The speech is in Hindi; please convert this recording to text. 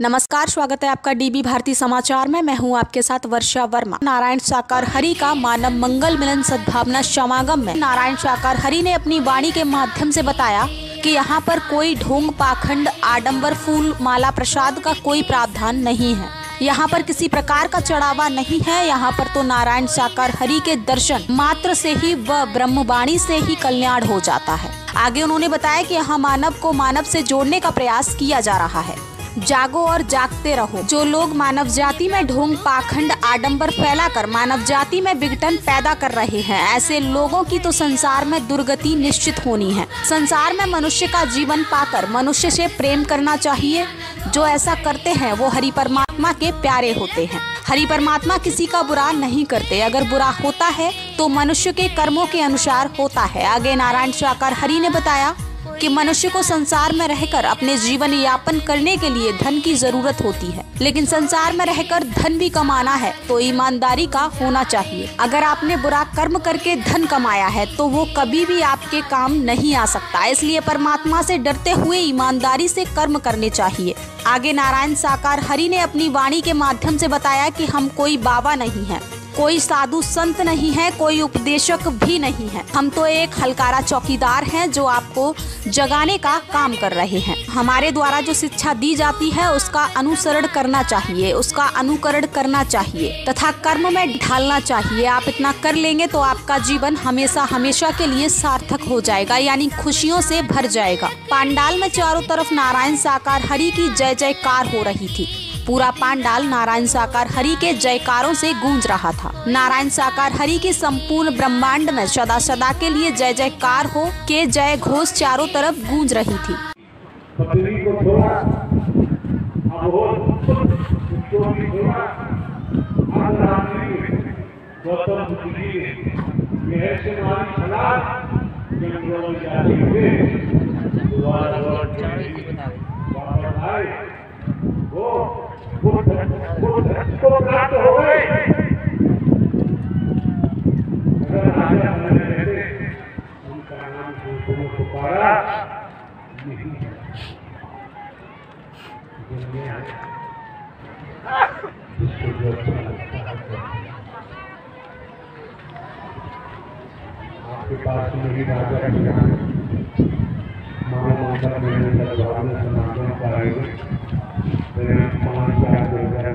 नमस्कार, स्वागत है आपका डीबी भारती समाचार में। मैं हूँ आपके साथ वर्षा वर्मा। नारायण साकार हरि का मानव मंगल मिलन सद्भावना समागम में। नारायण साकार हरि ने अपनी वाणी के माध्यम से बताया कि यहाँ पर कोई ढोंग पाखंड, आडंबर, फूल, माला प्रसाद का कोई प्रावधान नहीं है। यहाँ पर किसी प्रकार का चढ़ावा नहीं है। यहाँ पर तो नारायण साकार हरि के दर्शन मात्र से ही व ब्रह्मवाणी से ही कल्याण हो जाता है। आगे उन्होंने बताया कि यहाँ मानव को मानव से जोड़ने का प्रयास किया जा रहा है। जागो और जागते रहो। जो लोग मानव जाति में ढोंग, पाखंड, आडंबर फैलाकर मानव जाति में विघटन पैदा कर रहे हैं, ऐसे लोगों की तो संसार में दुर्गति निश्चित होनी है। संसार में मनुष्य का जीवन पाकर मनुष्य से प्रेम करना चाहिए। जो ऐसा करते हैं, वो हरि परमात्मा के प्यारे होते हैं। हरि परमात्मा किसी का बुरा नहीं करते। अगर बुरा होता है तो मनुष्य के कर्मों के अनुसार होता है। आगे नारायण साकार हरि ने बताया कि मनुष्य को संसार में रहकर अपने जीवन यापन करने के लिए धन की ज़रूरत होती है। लेकिन संसार में रहकर धन भी कमाना है तो ईमानदारी का होना चाहिए। अगर आपने बुरा कर्म करके धन कमाया है तो वो कभी भी आपके काम नहीं आ सकता। इसलिए परमात्मा से डरते हुए ईमानदारी से कर्म करने चाहिए। आगे नारायण साकार हरि ने अपनी वाणी के माध्यम से बताया कि हम कोई बाबा नहीं है। कोई साधु संत नहीं है, कोई उपदेशक भी नहीं है। हम तो एक हलकारा चौकीदार हैं जो आपको जगाने का काम कर रहे हैं। हमारे द्वारा जो शिक्षा दी जाती है, उसका अनुसरण करना चाहिए, उसका अनुकरण करना चाहिए, तथा कर्म में ढालना चाहिए। आप इतना कर लेंगे तो आपका जीवन हमेशा हमेशा के लिए सार्थक हो जाएगा, यानी खुशियों से भर जाएगा। पांडाल में चारों तरफ़ नारायण साकार हरि की जय जयकार हो रही थी। पूरा पांडाल नारायण साकार हरि के जयकारों से गूंज रहा था। नारायण साकार हरि के संपूर्ण ब्रह्मांड में सदा सदा के लिए जय जयकार हो के जय घोष चारों तरफ़ गूंज रही थी। हो गौतम हमारी में आए वो बुद्ध बुद्ध को प्राप्त हो गए अगर राजा बने रहते उनका नाम को पुकारा नहीं है दुनिया जिसको जो अच्छा लगता है आपके पास मेरी राजा का ज्ञान मानव माता मेरे सद्भाव में समागम का आयोजन मैंने पाँच चार दो हज़ार